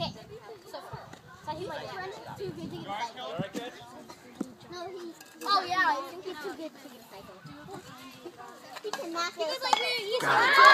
So, so he might Brendan's too good to get a cycle. No, he's. Oh yeah, I think he's too good to get a cycle. He cannot get a like we.